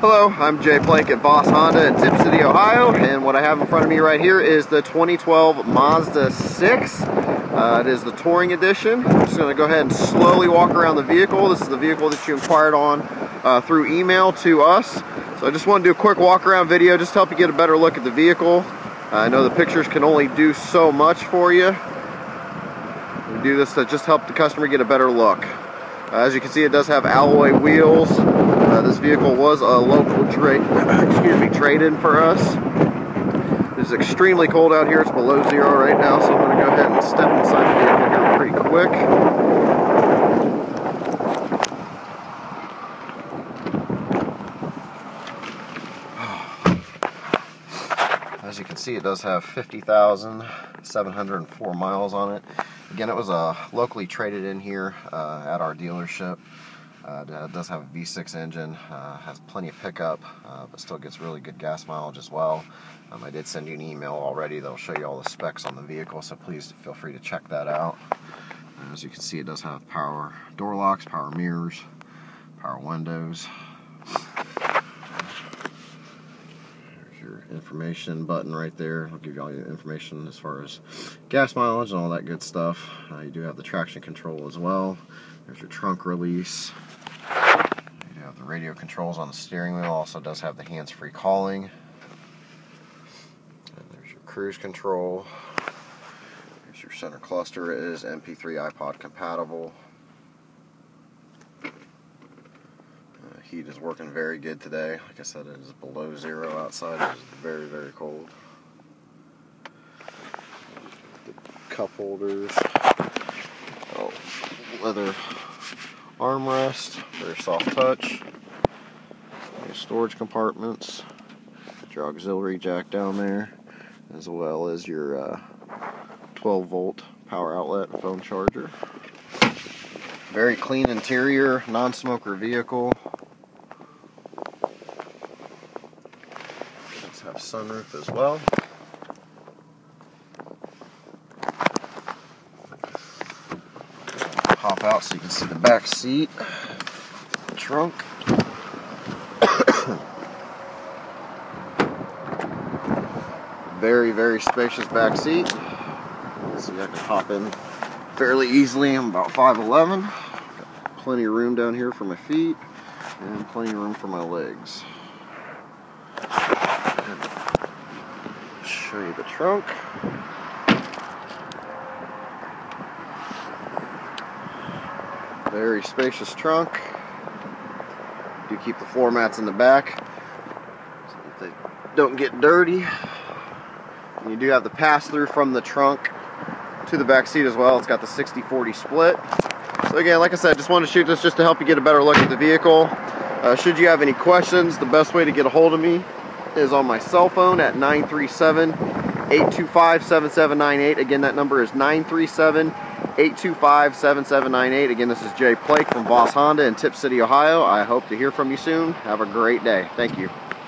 Hello, I'm Jay Blake at Voss Honda in Tipp City, Ohio, and what I have in front of me right here is the 2012 Mazda 6. Uh, it is the Touring Edition. I'm just going to go ahead and slowly walk around the vehicle. This is the vehicle that you inquired on uh, through email to us. So I just want to do a quick walk around video just to help you get a better look at the vehicle. Uh, I know the pictures can only do so much for you. We do this to just help the customer get a better look. Uh, as you can see, it does have alloy wheels. Uh, this vehicle was a local trade, excuse me, trade-in for us. It's extremely cold out here. It's below zero right now, so I'm going to go ahead and step inside the vehicle here pretty quick. As you can see, it does have 50,704 miles on it. Again, it was uh, locally traded in here uh, at our dealership. Uh, it does have a V6 engine, uh, has plenty of pickup, uh, but still gets really good gas mileage as well. Um, I did send you an email already that'll show you all the specs on the vehicle, so please feel free to check that out. As you can see, it does have power door locks, power mirrors, power windows. Your information button right there. I'll give you all your information as far as gas mileage and all that good stuff. Uh, you do have the traction control as well. There's your trunk release. You do have the radio controls on the steering wheel. Also does have the hands-free calling. And there's your cruise control. There's your center cluster. It is MP3 iPod compatible. Heat is working very good today. Like I said, it is below zero outside. It is very, very cold. The cup holders. Oh, leather armrest. Very soft touch. storage compartments. your auxiliary jack down there, as well as your uh, 12 volt power outlet phone charger. Very clean interior, non-smoker vehicle. Have sunroof as well. Pop out so you can see the back seat, trunk. very, very spacious back seat. See, I can hop in fairly easily. I'm about 5'11". Plenty of room down here for my feet and plenty of room for my legs. Show you the trunk. Very spacious trunk. Do keep the floor mats in the back so that they don't get dirty. And you do have the pass-through from the trunk to the back seat as well. It's got the 60-40 split. So again, like I said, just wanted to shoot this just to help you get a better look at the vehicle. Uh, should you have any questions, the best way to get a hold of me is on my cell phone at 937-825-7798. Again, that number is 937-825-7798. Again, this is Jay Plake from Voss Honda in Tipp City, Ohio. I hope to hear from you soon. Have a great day. Thank you.